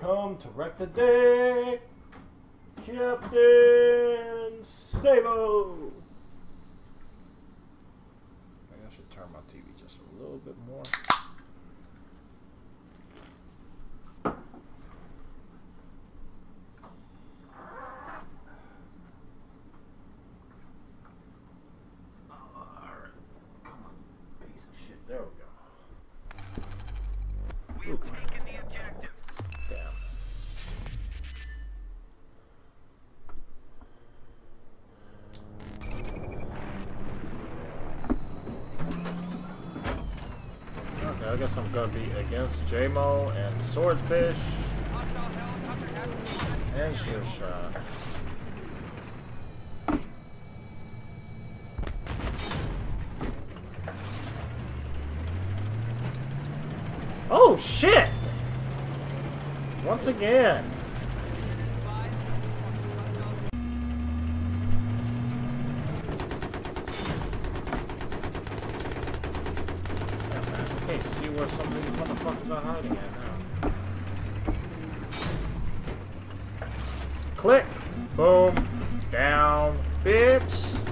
come to wreck the day. Captain Sabo. Maybe I should turn my TV just a little bit more. Okay, I guess I'm gonna be against JMO and Swordfish and Shearshot. Oh shit! Once again. Can't see where some of these motherfuckers are hiding at now. Click! Boom! Down! Bitch!